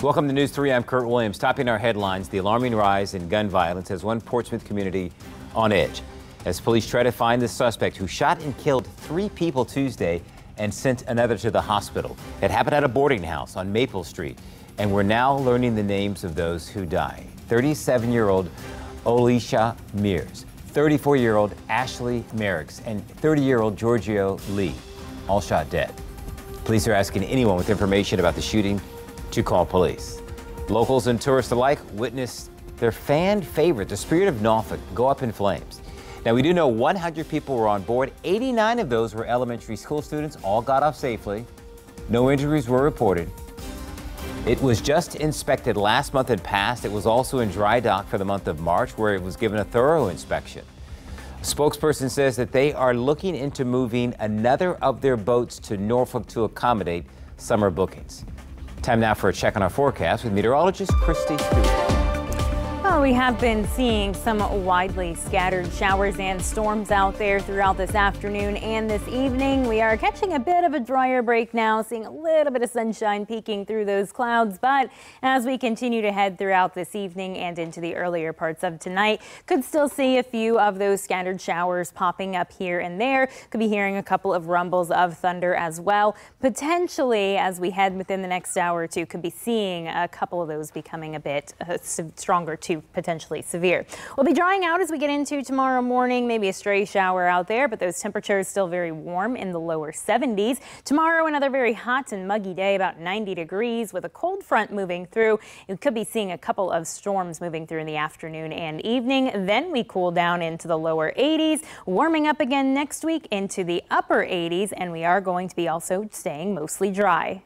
Welcome to News 3. I'm Kurt Williams. Topping our headlines, the alarming rise in gun violence has one Portsmouth community on edge as police try to find the suspect who shot and killed three people Tuesday and sent another to the hospital. It happened at a boarding house on Maple Street, and we're now learning the names of those who died. 37 year old Olisha Mears, 34 year old Ashley Merricks, and 30 year old Giorgio Lee, all shot dead. Police are asking anyone with information about the shooting to call police. Locals and tourists alike witnessed their fan favorite, the Spirit of Norfolk, go up in flames. Now, we do know 100 people were on board. 89 of those were elementary school students, all got off safely. No injuries were reported. It was just inspected last month and passed. It was also in dry dock for the month of March, where it was given a thorough inspection. A spokesperson says that they are looking into moving another of their boats to Norfolk to accommodate summer bookings. Time now for a check on our forecast with meteorologist Christy Stewart. We have been seeing some widely scattered showers and storms out there throughout this afternoon and this evening. We are catching a bit of a drier break now, seeing a little bit of sunshine peeking through those clouds. But as we continue to head throughout this evening and into the earlier parts of tonight, could still see a few of those scattered showers popping up here and there. Could be hearing a couple of rumbles of thunder as well. Potentially, as we head within the next hour or two, could be seeing a couple of those becoming a bit uh, stronger too potentially severe. We'll be drying out as we get into tomorrow morning, maybe a stray shower out there, but those temperatures still very warm in the lower 70s. Tomorrow, another very hot and muggy day, about 90 degrees with a cold front moving through. You could be seeing a couple of storms moving through in the afternoon and evening. Then we cool down into the lower 80s, warming up again next week into the upper 80s, and we are going to be also staying mostly dry.